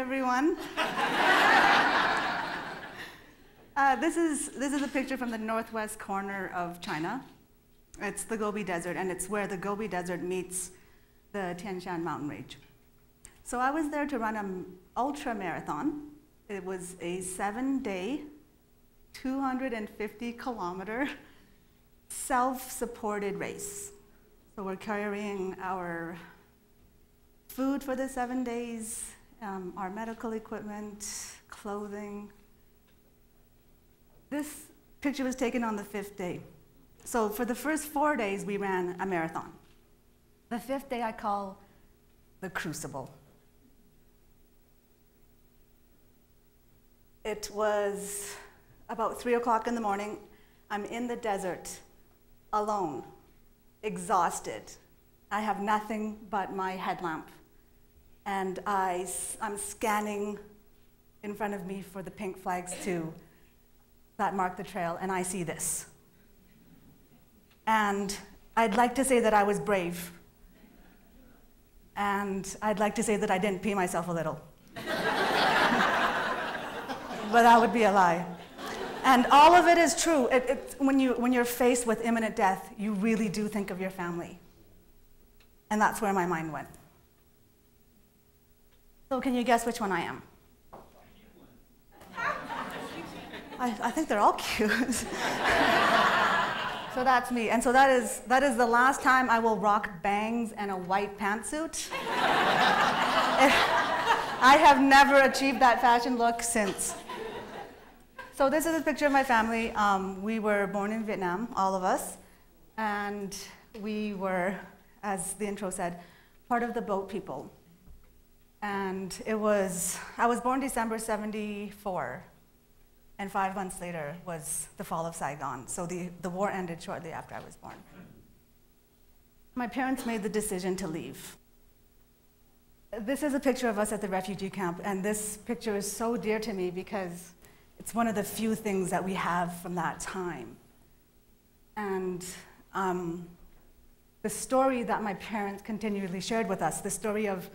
everyone. uh, this, is, this is a picture from the northwest corner of China. It's the Gobi Desert, and it's where the Gobi Desert meets the Tian Shan mountain range. So I was there to run an ultra marathon. It was a seven day, 250 kilometer self supported race. So we're carrying our food for the seven days, um, our medical equipment, clothing. This picture was taken on the fifth day. So for the first four days, we ran a marathon. The fifth day I call the crucible. It was about three o'clock in the morning. I'm in the desert, alone, exhausted. I have nothing but my headlamp. And I, I'm scanning in front of me for the pink flags too that mark the trail, and I see this. And I'd like to say that I was brave. And I'd like to say that I didn't pee myself a little. but that would be a lie. And all of it is true. It, it, when, you, when you're faced with imminent death, you really do think of your family. And that's where my mind went. So, can you guess which one I am? I, I think they're all cute. so that's me. And so that is, that is the last time I will rock bangs and a white pantsuit. I have never achieved that fashion look since. So this is a picture of my family. Um, we were born in Vietnam, all of us, and we were, as the intro said, part of the boat people. And it was, I was born December 74, and five months later was the fall of Saigon. So the, the war ended shortly after I was born. My parents made the decision to leave. This is a picture of us at the refugee camp, and this picture is so dear to me because it's one of the few things that we have from that time. And um, the story that my parents continually shared with us, the story of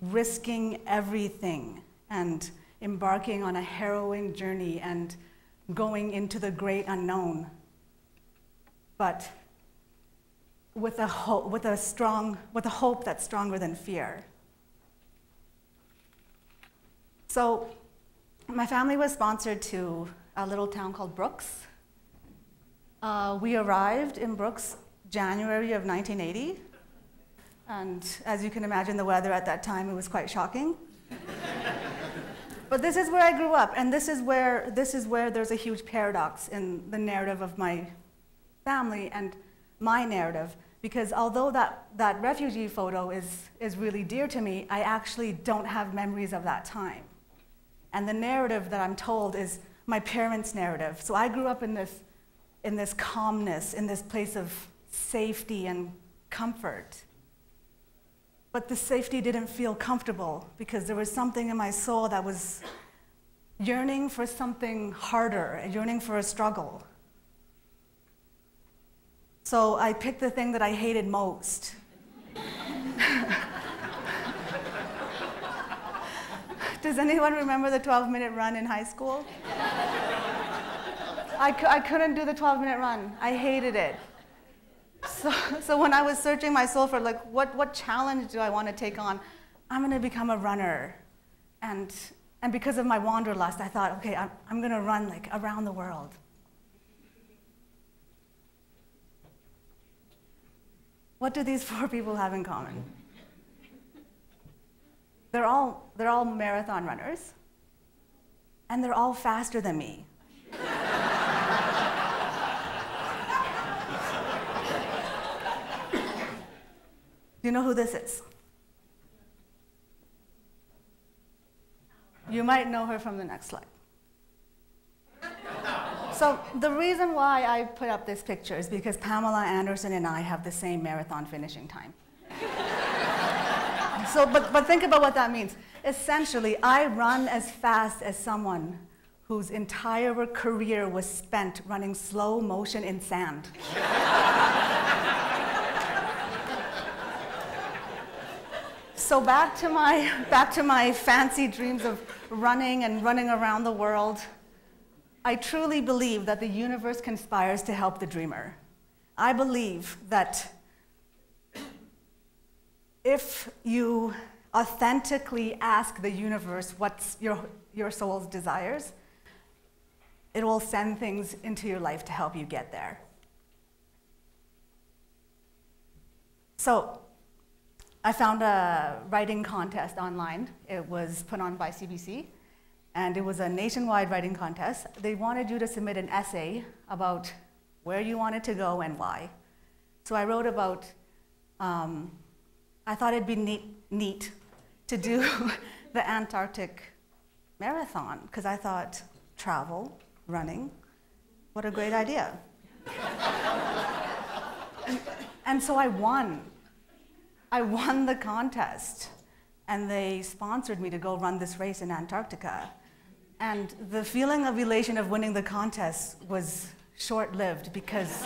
risking everything and embarking on a harrowing journey and going into the great unknown, but with a, hope, with a strong, with a hope that's stronger than fear. So my family was sponsored to a little town called Brooks. Uh, we arrived in Brooks January of 1980. And as you can imagine, the weather at that time, it was quite shocking. but this is where I grew up, and this is where, this is where there's a huge paradox in the narrative of my family and my narrative. Because although that, that refugee photo is, is really dear to me, I actually don't have memories of that time. And the narrative that I'm told is my parents' narrative. So I grew up in this, in this calmness, in this place of safety and comfort. But the safety didn't feel comfortable because there was something in my soul that was yearning for something harder, yearning for a struggle. So I picked the thing that I hated most. Does anyone remember the 12 minute run in high school? I, couldn't do the 12 minute run. I hated it. So, so when I was searching my soul for like what, what challenge do I want to take on, I'm going to become a runner. And, and because of my wanderlust, I thought, okay, I'm, I'm going to run like around the world. What do these four people have in common? They're all, they're all marathon runners, and they're all faster than me. you know who this is? You might know her from the next slide. So the reason why I put up this picture is because Pamela Anderson and I have the same marathon finishing time. So, but, but think about what that means. Essentially, I run as fast as someone whose entire career was spent running slow motion in sand. so back to my back to my fancy dreams of running and running around the world. I truly believe that the universe conspires to help the dreamer. I believe that if you authentically ask the universe what's your, your soul's desires, it will send things into your life to help you get there. So, I found a writing contest online. It was put on by CBC, and it was a nationwide writing contest. They wanted you to submit an essay about where you wanted to go and why. So I wrote about, um, I thought it'd be neat, neat to do the Antarctic Marathon, because I thought travel, running, what a great idea. and, and so I won. I won the contest, and they sponsored me to go run this race in Antarctica. And the feeling of elation of winning the contest was short lived because,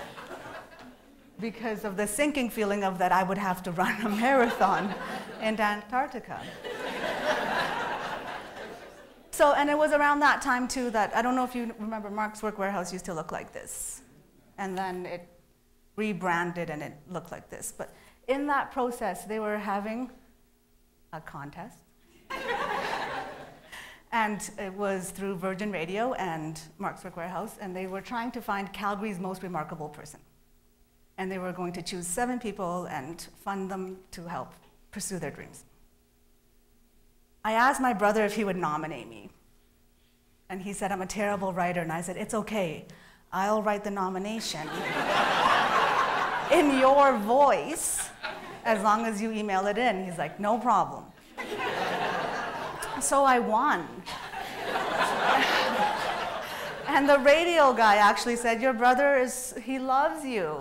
because of the sinking feeling of that I would have to run a marathon in Antarctica. So, and it was around that time too that I don't know if you remember Mark's Work Wearhouse used to look like this. And then it rebranded and it looked like this. But in that process, they were having a contest. and it was through Virgin Radio and Mark's Work Wearhouse, and they were trying to find Calgary's most remarkable person. And they were going to choose seven people and fund them to help pursue their dreams. I asked my brother if he would nominate me. And he said, I'm a terrible writer. And I said, It's okay. I'll write the nomination in your voice as long as you email it in. He's like, No problem. so I won. and the radio guy actually said, Your brother is, he loves you.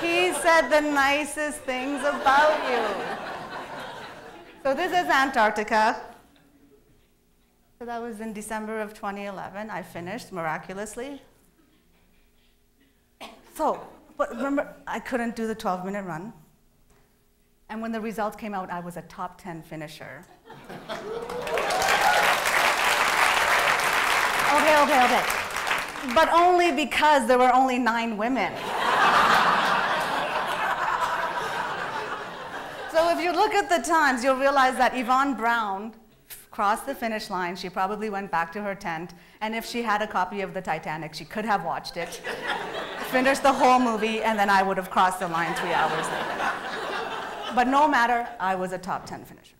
He said the nicest things about you. So this is Antarctica. So that was in December of 2011. I finished miraculously. So, but remember, I couldn't do the 12 minute run. And when the results came out, I was a top 10 finisher. okay, okay, okay. But only because there were only nine women. So if you look at the times, you'll realize that Yvonne Brown crossed the finish line. She probably went back to her tent. And if she had a copy of the Titanic, she could have watched it, finished the whole movie, and then I would have crossed the line three hours later. But no matter, I was a top 10 finisher.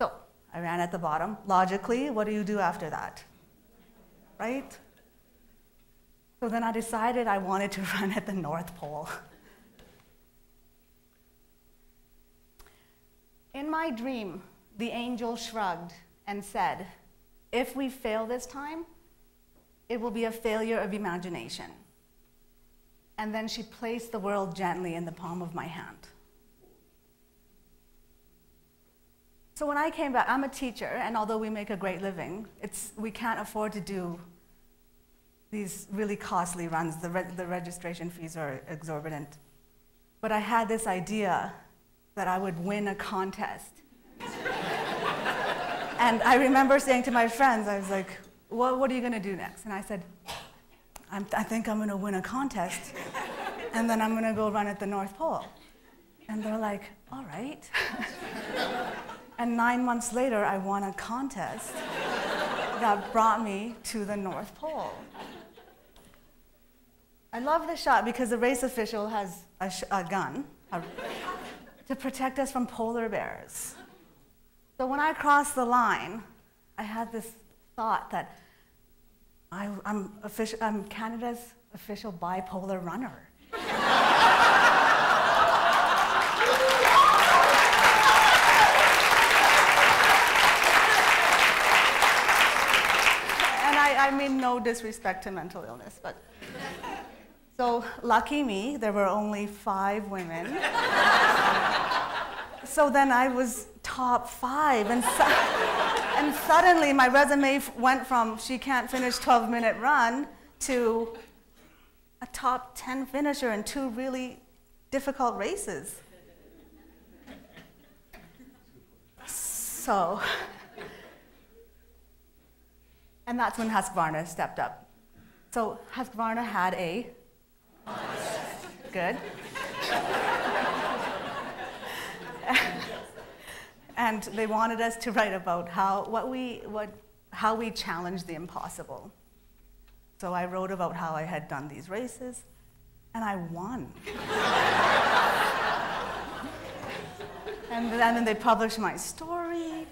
So I ran at the bottom. Logically, what do you do after that? Right? So then I decided I wanted to run at the North Pole. In my dream, the angel shrugged and said, If we fail this time, it will be a failure of imagination. And then she placed the world gently in the palm of my hand. So when I came back, I'm a teacher, and although we make a great living, it's, we can't afford to do these really costly runs. The, re the registration fees are exorbitant. But I had this idea that I would win a contest. and I remember saying to my friends, I was like, what, what are you going to do next? And I said, i think I'm going to win a contest, and then I'm going to go run at the North Pole. And they're like, all right. and nine months later, I won a contest that brought me to the North Pole. I love the shot because the race official has a, a gun a, to protect us from polar bears. So when I crossed the line, I had this thought that I, am official, I'm Canada's official bipolar runner. and I, I mean no disrespect to mental illness, but so, lucky me, there were only five women. so then I was top five. And, and suddenly my resume went from she can't finish 12 minute run to a top 10 finisher in two really difficult races. So, and that's when Husqvarna stepped up. So Husqvarna had a good. And they wanted us to write about how what we what how we challenged the impossible. So I wrote about how I had done these races, and I won. and then they published my story.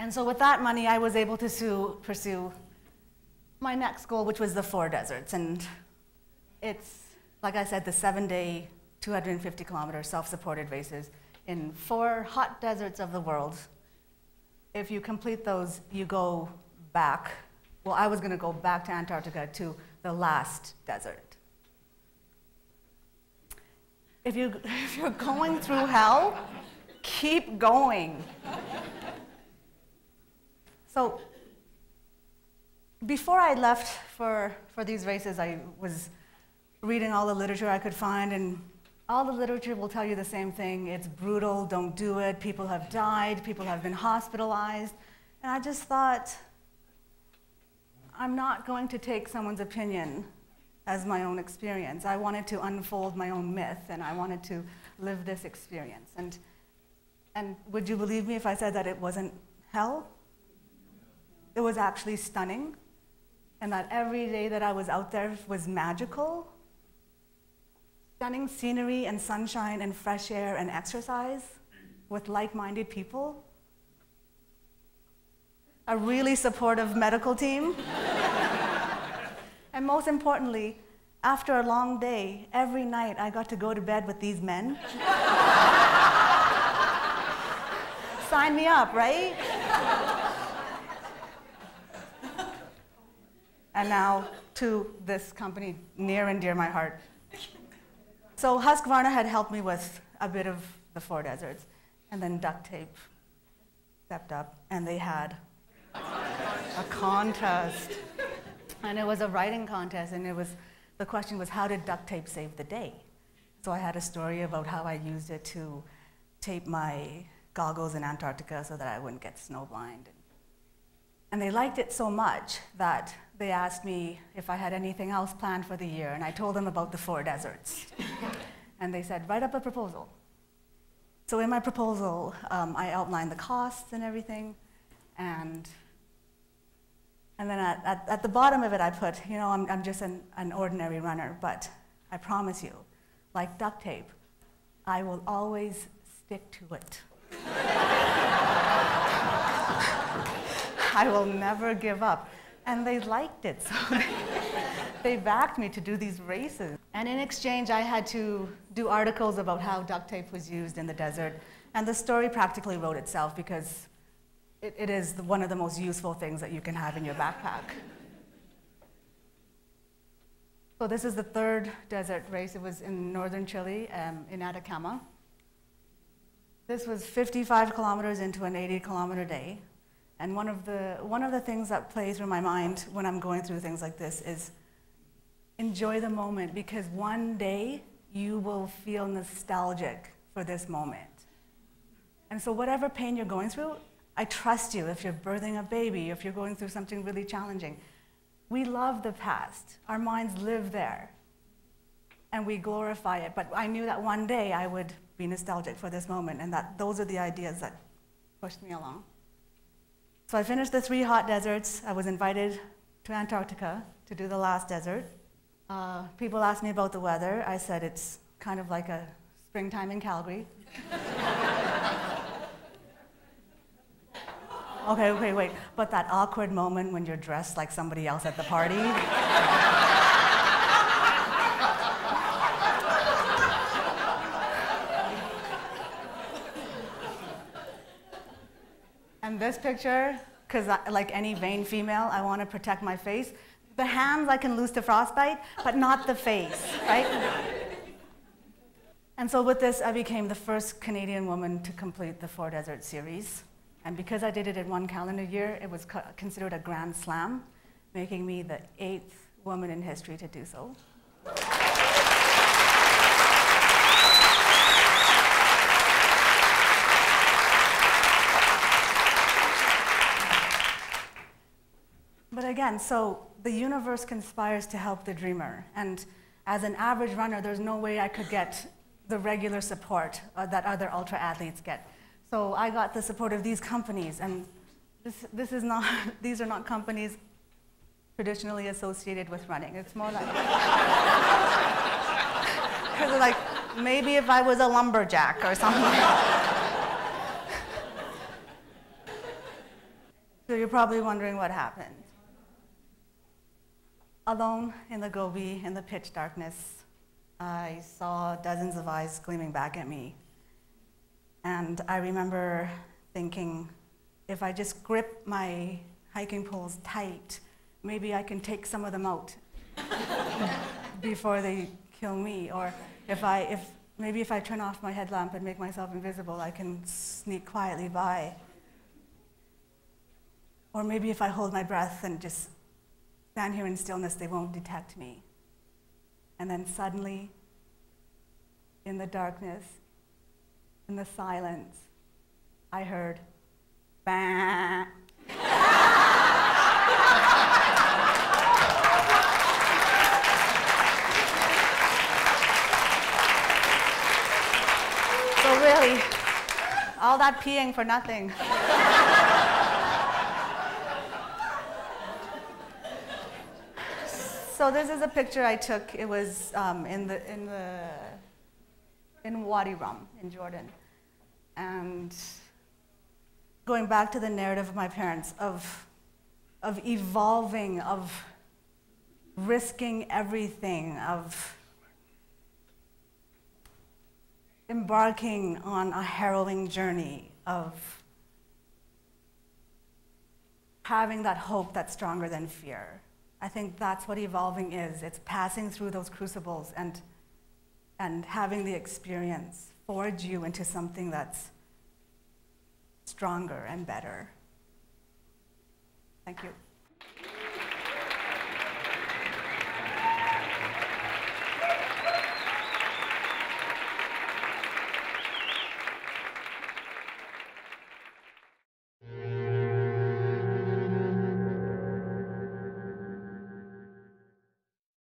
And so with that money, I was able to sue, pursue my next goal, which was the four deserts. And it's, like I said, the seven day, 250 kilometer self supported races in four hot deserts of the world. If you complete those, you go back. Well, I was going to go back to Antarctica to the last desert. If, you, if you're going through hell, keep going. So before I left for, for these races, I was reading all the literature I could find, and all the literature will tell you the same thing. It's brutal, don't do it. People have died, people have been hospitalized. And I just thought, I'm not going to take someone's opinion as my own experience. I wanted to unfold my own myth, and I wanted to live this experience. And, and would you believe me if I said that it wasn't hell? it was actually stunning, and that every day that I was out there was magical. Stunning scenery and sunshine and fresh air and exercise with like minded people. A really supportive medical team. and most importantly, after a long day, every night I got to go to bed with these men. Sign me up, right? and now to this company near and dear my heart. So Husqvarna had helped me with a bit of the four deserts, and then duct tape stepped up, and they had a contest, and it was a writing contest, and it was the question was how did duct tape save the day? So I had a story about how I used it to tape my goggles in Antarctica so that I wouldn't get snowblind. And they liked it so much that they asked me if I had anything else planned for the year, and I told them about the four deserts. And they said, write up a proposal. So in my proposal, um, I outlined the costs and everything, and, and then at, at, at, the bottom of it, I put, you know, I'm, I'm just an, an ordinary runner, but I promise you, like duct tape, I will always stick to it. I will never give up and they liked it. So they, they backed me to do these races. And in exchange, I had to do articles about how duct tape was used in the desert. And the story practically wrote itself because it, it is one of the most useful things that you can have in your backpack. So this is the third desert race. It was in northern Chile, um, in Atacama. This was 55 kilometers into an 80 kilometer day. And one of the, one of the things that plays through my mind when I'm going through things like this is enjoy the moment because one day you will feel nostalgic for this moment. And so, whatever pain you're going through, I trust you if you're birthing a baby, if you're going through something really challenging. We love the past, our minds live there, and we glorify it. But I knew that one day I would be nostalgic for this moment, and that those are the ideas that pushed me along. So I finished the three hot deserts. I was invited to Antarctica to do the last desert. Uh, people asked me about the weather. I said it's kind of like a springtime in Calgary. okay, okay, wait. But that awkward moment when you're dressed like somebody else at the party. And this picture, because like any vain female, I want to protect my face. The hands I can lose to frostbite, but not the face, right? and so with this, I became the first Canadian woman to complete the Four Desert series. And because I did it in one calendar year, it was considered a grand slam. making me the eighth woman in history to do so. Again, so the universe conspires to help the dreamer. And as an average runner, there's no way I could get the regular support uh, that other ultra athletes get. So I got the support of these companies, and this, this is not, these are not companies traditionally associated with running. It's more like, because like maybe if I was a lumberjack or something. so you're probably wondering what happened. Alone in the Gobi in the pitch darkness, I saw dozens of eyes gleaming back at me. And I remember thinking, if I just grip my hiking poles tight, maybe I can take some of them out before they kill me. Or if I, if, maybe if I turn off my headlamp and make myself invisible, I can sneak quietly by. Or maybe if I hold my breath and just stand here in stillness, they won't detect me. And then suddenly, in the darkness, in the silence, I heard, bah. so really, all that peeing for nothing. So this is a picture I took. It was um, in the in the in Wadi Rum in Jordan, and going back to the narrative of my parents of of evolving, of risking everything, of embarking on a harrowing journey, of having that hope that's stronger than fear. I think that's what evolving is. It's passing through those crucibles and, and having the experience forge you into something that's stronger and better. Thank you.